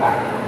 back.